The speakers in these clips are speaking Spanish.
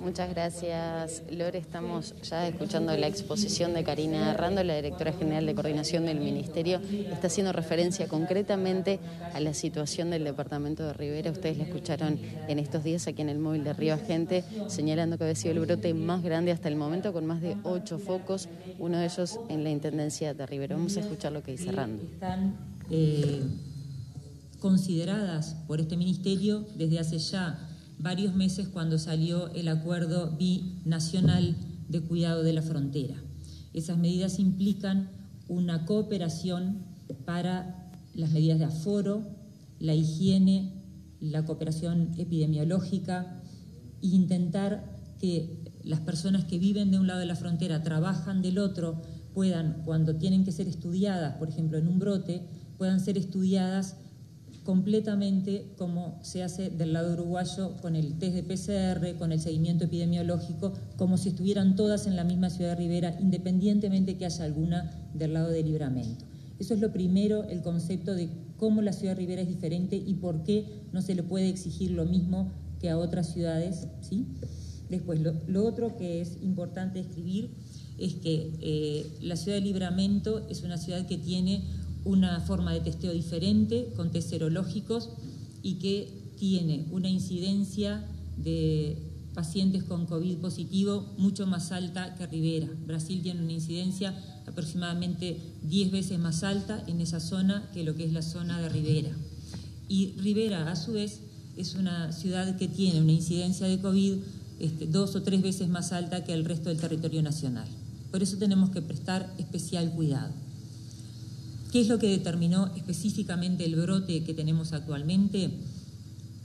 Muchas gracias, Lore. Estamos ya escuchando la exposición de Karina Rando, la directora general de coordinación del Ministerio. Está haciendo referencia concretamente a la situación del departamento de Rivera. Ustedes la escucharon en estos días aquí en el móvil de Río Gente, señalando que había sido el brote más grande hasta el momento, con más de ocho focos, uno de ellos en la intendencia de Rivera. Vamos a escuchar lo que dice Rando. Están eh, consideradas por este ministerio desde hace ya varios meses cuando salió el acuerdo binacional de cuidado de la frontera. Esas medidas implican una cooperación para las medidas de aforo, la higiene, la cooperación epidemiológica e intentar que las personas que viven de un lado de la frontera, trabajan del otro, puedan, cuando tienen que ser estudiadas, por ejemplo, en un brote, puedan ser estudiadas completamente como se hace del lado uruguayo con el test de PCR, con el seguimiento epidemiológico, como si estuvieran todas en la misma ciudad de Rivera, independientemente que haya alguna del lado de libramento. Eso es lo primero, el concepto de cómo la ciudad de Rivera es diferente y por qué no se le puede exigir lo mismo que a otras ciudades. ¿sí? Después, lo, otro que es importante escribir es que eh, la ciudad de Libramento es una ciudad que tiene una forma de testeo diferente, con test serológicos, y que tiene una incidencia de pacientes con COVID positivo mucho más alta que Rivera. Brasil tiene una incidencia aproximadamente 10 veces más alta en esa zona que lo que es la zona de Rivera. Y Rivera, a su vez, es una ciudad que tiene una incidencia de COVID este, dos o tres veces más alta que el resto del territorio nacional. Por eso tenemos que prestar especial cuidado. ¿Qué es lo que determinó específicamente el brote que tenemos actualmente?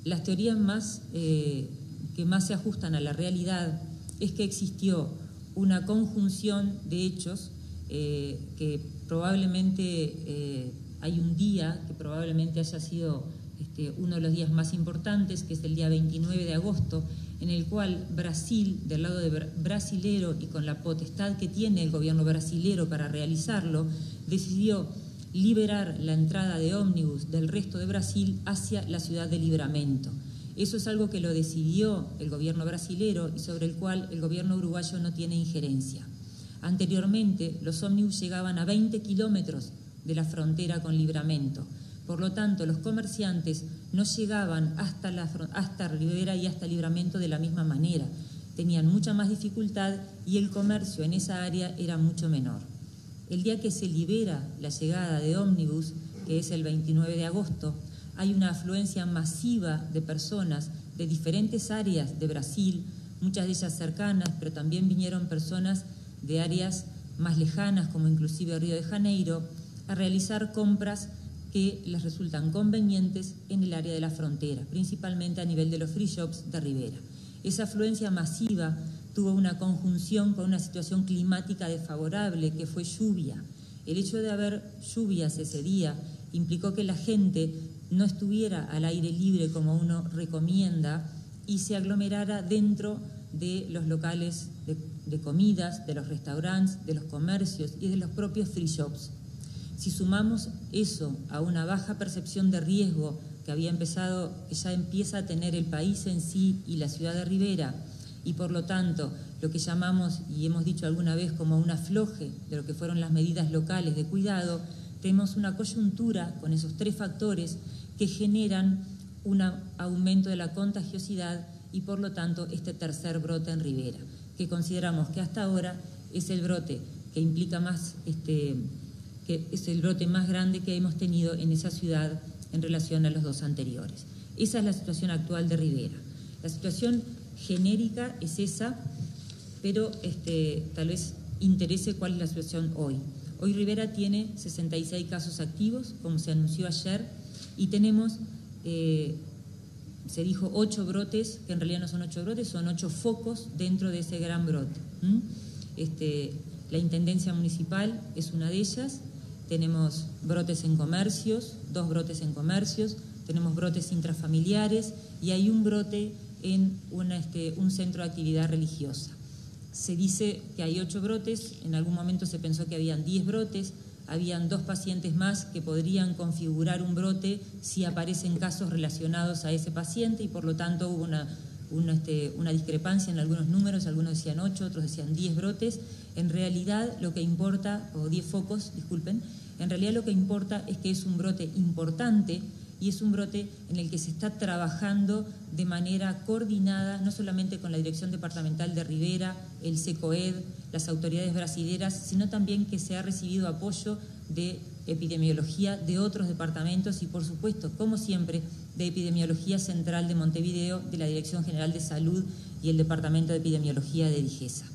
Las teorías más, eh, que más se ajustan a la realidad es que existió una conjunción de hechos eh, que probablemente eh, hay un día que probablemente haya sido este, uno de los días más importantes, que es el día 29 de agosto, en el cual Brasil, del lado de brasilero y con la potestad que tiene el gobierno brasilero para realizarlo, decidió liberar la entrada de ómnibus del resto de Brasil hacia la ciudad de Libramento. Eso es algo que lo decidió el gobierno brasilero y sobre el cual el gobierno uruguayo no tiene injerencia. Anteriormente, los ómnibus llegaban a 20 kilómetros de la frontera con Libramento. Por lo tanto, los comerciantes no llegaban hasta, la, hasta Rivera y hasta Libramento de la misma manera. Tenían mucha más dificultad y el comercio en esa área era mucho menor. El día que se libera la llegada de ómnibus, que es el 29 de agosto, hay una afluencia masiva de personas de diferentes áreas de Brasil, muchas de ellas cercanas, pero también vinieron personas de áreas más lejanas, como inclusive Río de Janeiro, a realizar compras que les resultan convenientes en el área de la frontera, principalmente a nivel de los free shops de Rivera. Esa afluencia masiva tuvo una conjunción con una situación climática desfavorable, que fue lluvia. El hecho de haber lluvias ese día implicó que la gente no estuviera al aire libre como uno recomienda y se aglomerara dentro de los locales de, comidas, de los restaurantes, de los comercios y de los propios free shops. Si sumamos eso a una baja percepción de riesgo que había empezado, que ya empieza a tener el país en sí y la ciudad de Rivera, y por lo tanto lo que llamamos y hemos dicho alguna vez como un afloje de lo que fueron las medidas locales de cuidado, tenemos una coyuntura con esos tres factores que generan un aumento de la contagiosidad y por lo tanto este tercer brote en Rivera, que consideramos que hasta ahora es el brote que implica más, este, que es el brote más grande que hemos tenido en esa ciudad en relación a los dos anteriores. Esa es la situación actual de Rivera. La situación genérica es esa, pero este, tal vez interese cuál es la situación hoy. Hoy Rivera tiene 66 casos activos, como se anunció ayer, y tenemos, eh, se dijo, ocho brotes, que en realidad no son ocho brotes, son ocho focos dentro de ese gran brote. Este, la Intendencia Municipal es una de ellas, tenemos brotes en comercios, dos brotes en comercios, tenemos brotes intrafamiliares y hay un brote en este, un centro de actividad religiosa. Se dice que hay ocho brotes, en algún momento se pensó que habían diez brotes, habían dos pacientes más que podrían configurar un brote si aparecen casos relacionados a ese paciente y por lo tanto hubo una este, una discrepancia en algunos números, algunos decían 8, otros decían 10 brotes. En realidad lo que importa, o 10 focos, disculpen, en realidad lo que importa es que es un brote importante y es un brote en el que se está trabajando de manera coordinada, no solamente con la Dirección Departamental de Rivera, el SECOED, las autoridades brasileras, sino también que se ha recibido apoyo de epidemiología de otros departamentos y, por supuesto, como siempre, de epidemiología central de Montevideo, de la Dirección General de Salud y el Departamento de Epidemiología de Digesa.